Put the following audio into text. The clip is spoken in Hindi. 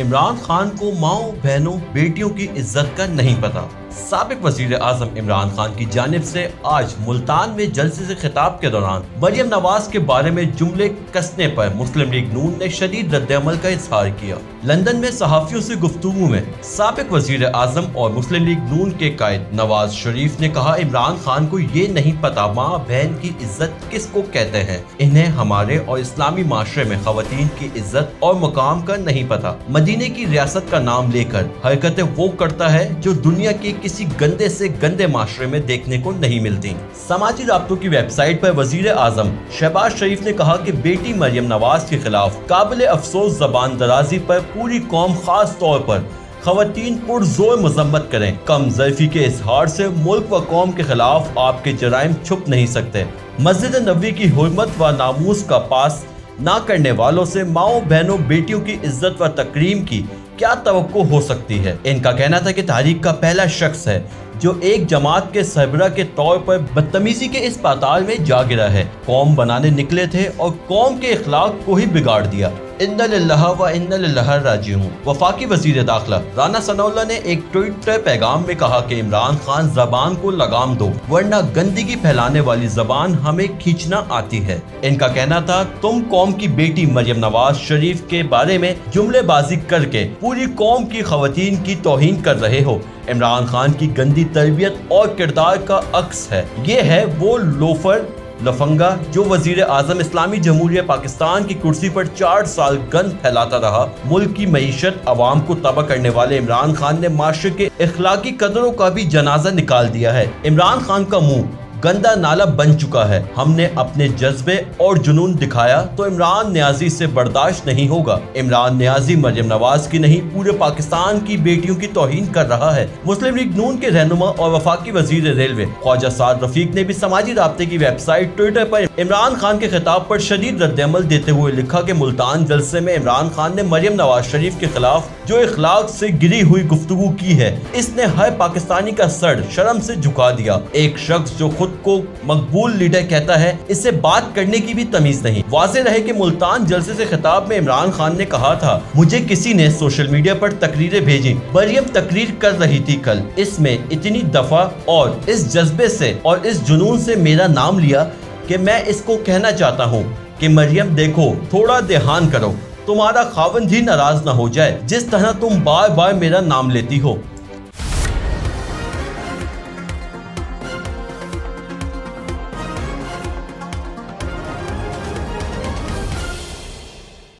इमरान खान को माओ बहनों बेटियों की इज़्ज़त का नहीं पता। सबक वज़ीर आज़म इमरान खान की जानब से आज मुल्तान में जलसे से खिताब के दौरान मरियम नवाज़ के बारे में जुमले कसने पर मुस्लिम लीग नून ने शदीद रद्दमल का इजहार किया। लंदन में सहाफ़ियों से गुफ्तु में सबक वज़ीर आज़म और मुस्लिम लीग नून के कायद नवाज़ शरीफ ने कहा, इमरान खान को ये नहीं पता माँ बहन की इज़्ज़त किस को कहते हैं। इन्हें हमारे और इस्लामी माशरे में खातन की इज़्ज़त और मुकाम का नहीं पता। मदीने की रियासत का नाम लेकर हरकतें वो करता है जो दुनिया के किसी गंदे से गंदे माशरे में देखने को नहीं मिलती। समाजी रबतों की वेबसाइट पर वज़ीर आज़म शहबाज शरीफ ने कहा कि बेटी मरियम नवाज़ के खिलाफ काबिल अफसोस जबान दराजी पर पूरी कौम खास तौर पर खातन पुरजोर मजम्मत करें। कम जरफी के इजहार से मुल्क व कौम के खिलाफ आपके जराइम छुप नहीं सकते। मस्जिद नबी की हरमत व नामूस का पास ना करने वालों से माओ, बहनों, बेटियों की इज़्ज़त व तकरीम की क्या तो हो सकती है? इनका कहना था कि तारीख का पहला शख्स है, जो एक जमात के सरबरा के तौर पर बदतमीजी के इस पाताल में जा गिरा है। कौम बनाने निकले थे और कौम के इखलाक को ही बिगाड़ दिया। वफाकी वज़ीर दाखिला। राना सनौल्ला ने एक ट्विटर पैगाम में कहा कि इमरान खान जबान को लगाम दो, वरना गंदगी फैलाने वाली जबान हमें खींचना आती है। इनका कहना था, तुम कौम की बेटी मरियम नवाज़ शरीफ के बारे में जुमलेबाजी करके पूरी कौम की खातन की तोहिन कर रहे हो। इमरान खान की गंदी तरबियत और किरदार का अक्स है। ये है वो लोफर लफंगा, जो वज़ीर आज़म इस्लामी जमहूरिया पाकिस्तान की कुर्सी पर चार साल गंद फैलाता रहा, मुल्क की मीशत आवाम को तबाह करने वाले इमरान खान ने माशरे के इखलाकी कदरों का भी जनाजा निकाल दिया है। इमरान खान का मुँह गंदा नाला बन चुका है। हमने अपने जज्बे और जुनून दिखाया तो इमरान न्याजी से बर्दाश्त नहीं होगा। इमरान न्याजी मरियम नवाज़ की नहीं, पूरे पाकिस्तान की बेटियों की तोहिन कर रहा है। मुस्लिम लीग नून के रहनुमा और वफाकी वज़ीर रेलवे। ख्वाजा साद रफीक ने भी समाजी रबते की वेबसाइट ट्विटर पर इमरान खान के खिताब पर शदीद रद्दमल देते हुए लिखा की मुल्तान जलसे में इमरान खान ने मरियम नवाज़ शरीफ के खिलाफ जो इखलाक से गिरी हुई गुफ्तु की है, इसने हर पाकिस्तानी का सर शर्म से झुका दिया। एक शख्स जो खुद खुद को मकबूल लीडर कहता है, इससे बात करने की भी तमीज नहीं। वाजे रहे कि मुल्तान जलसे से खिताब में इमरान खान ने कहा था, मुझे किसी ने सोशल मीडिया आरोप तकरीरें भेजी मरियम तकरीर कर रही थी कल। इसमें इतनी दफ़ा और इस जज्बे से और इस जुनून से मेरा नाम लिया कि मैं इसको कहना चाहता हूँ कि मरियम, देखो, थोड़ा ध्यान करो। तुम्हारा खावन ही नाराज़ ना हो जाए। जिस तरह तुम बार बार मेरा नाम लेती हो